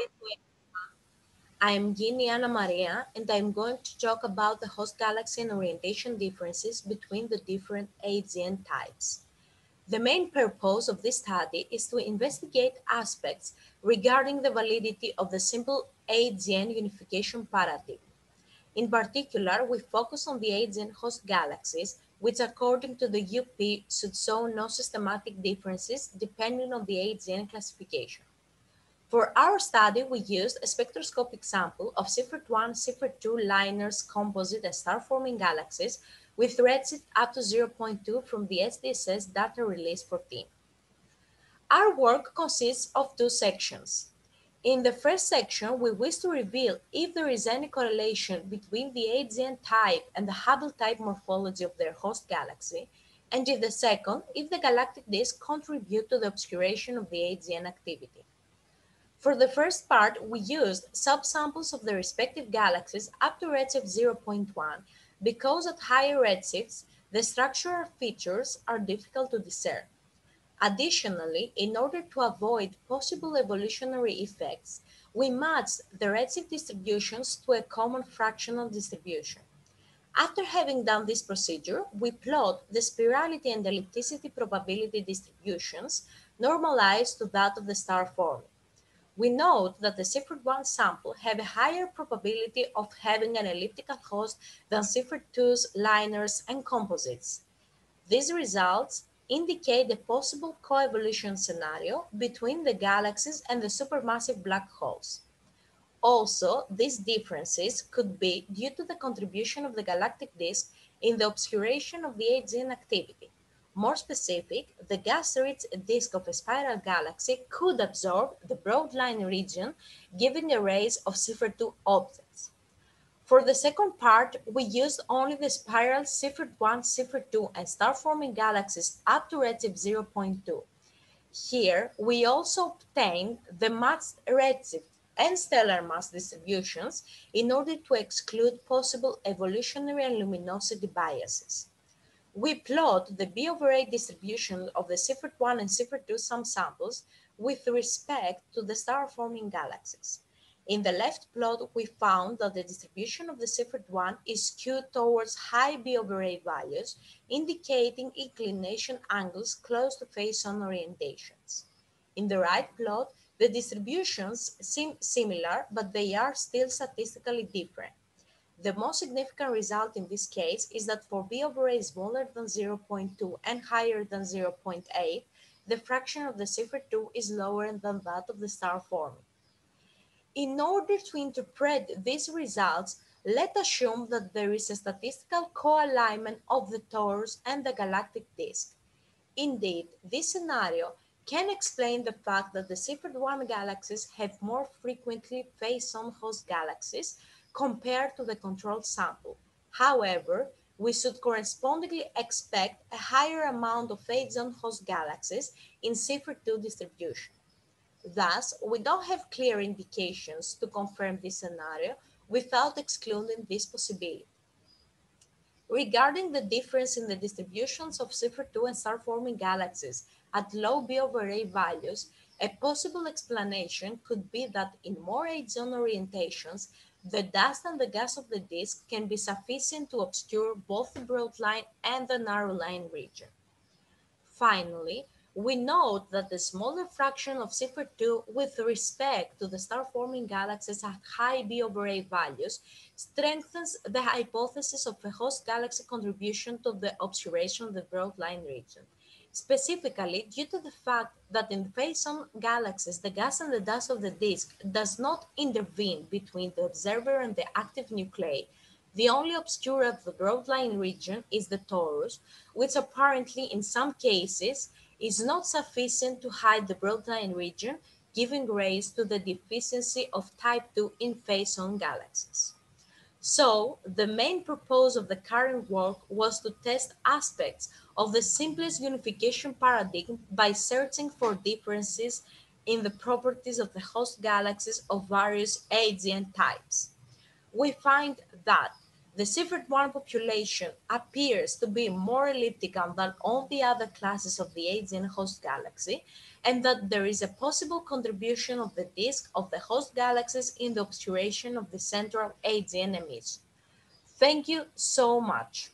Hi, I am Gkini Maria, and I'm going to talk about the host galaxy and orientation differences between the different AGN types. The main purpose of this study is to investigate aspects regarding the validity of the simple AGN unification paradigm. In particular, we focus on the AGN host galaxies, which according to the UP should show no systematic differences depending on the AGN classification. For our study, we used a spectroscopic sample of Seyfert 1, Seyfert 2 LINERS composite and star-forming galaxies with redshift up to 0.2 from the SDSS data release 14. Our work consists of two sections. In the first section, we wish to reveal if there is any correlation between the AGN type and the Hubble type morphology of their host galaxy, and in the second, if the galactic disk contribute to the obscuration of the AGN activity. For the first part, we used subsamples of the respective galaxies up to redshift 0.1 because at higher redshifts, the structural features are difficult to discern. Additionally, in order to avoid possible evolutionary effects, we matched the redshift distributions to a common fractional distribution. After having done this procedure, we plot the spirality and ellipticity probability distributions normalized to that of the star forming we note that the Seyfert 1 sample have a higher probability of having an elliptical host than Seyfert 2's LINERS and composites. These results indicate a possible coevolution scenario between the galaxies and the supermassive black holes. Also, these differences could be due to the contribution of the galactic disk in the obscuration of the AGN activity. More specific, the gas-rich disk of a spiral galaxy could absorb the broad line region, giving a rays of Seyfert 2 objects. For the second part, we used only the spiral Seyfert 1, Seyfert 2, and star-forming galaxies up to redshift 0.2. Here, we also obtained the matched redshift and stellar mass distributions in order to exclude possible evolutionary and luminosity biases we plot the B over A distribution of the Seyfert 1 and Seyfert 2 sum samples with respect to the star-forming galaxies. In the left plot, we found that the distribution of the Seyfert 1 is skewed towards high B over A values, indicating inclination angles close to face-on orientations. In the right plot, the distributions seem similar, but they are still statistically different. The most significant result in this case is that for B over A smaller than 0.2 and higher than 0.8, the fraction of the Seyfert 2 is lower than that of the star forming. In order to interpret these results, let us assume that there is a statistical co-alignment of the torus and the galactic disk. Indeed, this scenario can explain the fact that the Seyfert 1 galaxies have more frequently face-on host galaxies compared to the control sample. However, we should correspondingly expect a higher amount of face-on host galaxies in Seyfert 2 distribution. Thus, we don't have clear indications to confirm this scenario without excluding this possibility. Regarding the difference in the distributions of Seyfert 2 and star-forming galaxies at low B over A values, a possible explanation could be that in more edge-on orientations, the dust and the gas of the disk can be sufficient to obscure both the broad line and the narrow line region. Finally, we note that the smaller fraction of Seyfert 2 with respect to the star-forming galaxies at high B over A values strengthens the hypothesis of a host galaxy contribution to the obscuration of the broad line region specifically due to the fact that in face-on galaxies, the gas and the dust of the disk does not intervene between the observer and the active nuclei. The only obscure of the broadline region is the torus, which apparently in some cases is not sufficient to hide the broadline region, giving rise to the deficiency of type 2 in face-on galaxies. So the main purpose of the current work was to test aspects of the simplest unification paradigm by searching for differences in the properties of the host galaxies of various AGN types. We find that the Seyfert 1 population appears to be more elliptical than all the other classes of the AGN host galaxy, and that there is a possible contribution of the disk of the host galaxies in the obscuration of the central AGN emission. Thank you so much.